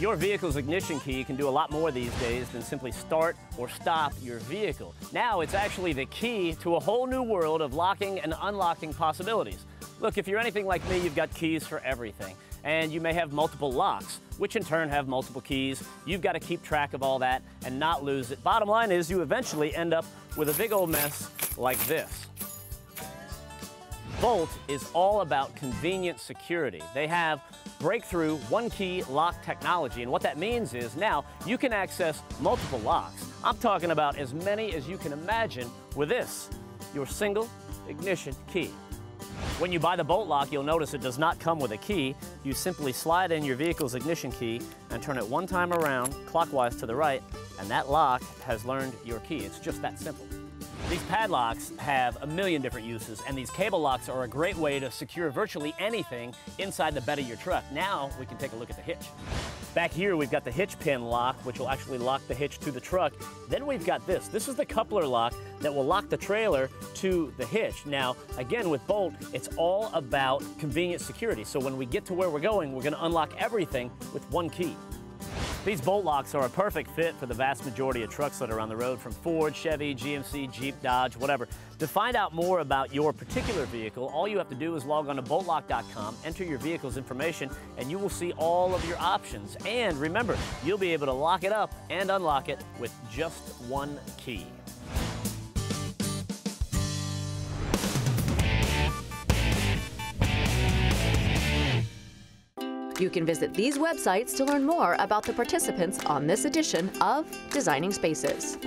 Your vehicle's ignition key can do a lot more these days than simply start or stop your vehicle. Now it's actually the key to a whole new world of locking and unlocking possibilities. Look, if you're anything like me, you've got keys for everything. And you may have multiple locks, which in turn have multiple keys. You've got to keep track of all that and not lose it. Bottom line is you eventually end up with a big old mess like this. Bolt is all about convenient security. They have breakthrough one key lock technology, and what that means is now you can access multiple locks. I'm talking about as many as you can imagine with this, your single ignition key. When you buy the bolt lock, you'll notice it does not come with a key. You simply slide in your vehicle's ignition key and turn it one time around, clockwise to the right, and that lock has learned your key. It's just that simple. These padlocks have a million different uses, and these cable locks are a great way to secure virtually anything inside the bed of your truck. Now we can take a look at the hitch. Back here, we've got the hitch pin lock, which will actually lock the hitch to the truck. Then we've got this. This is the coupler lock that will lock the trailer to the hitch. Now, again, with Bolt, it's all about convenient security. So when we get to where we're going, we're gonna unlock everything with one key. These bolt locks are a perfect fit for the vast majority of trucks that are on the road from Ford, Chevy, GMC, Jeep, Dodge, whatever. To find out more about your particular vehicle, all you have to do is log on to boltlock.com, enter your vehicle's information, and you will see all of your options. And remember, you'll be able to lock it up and unlock it with just one key. You can visit these websites to learn more about the participants on this edition of Designing Spaces.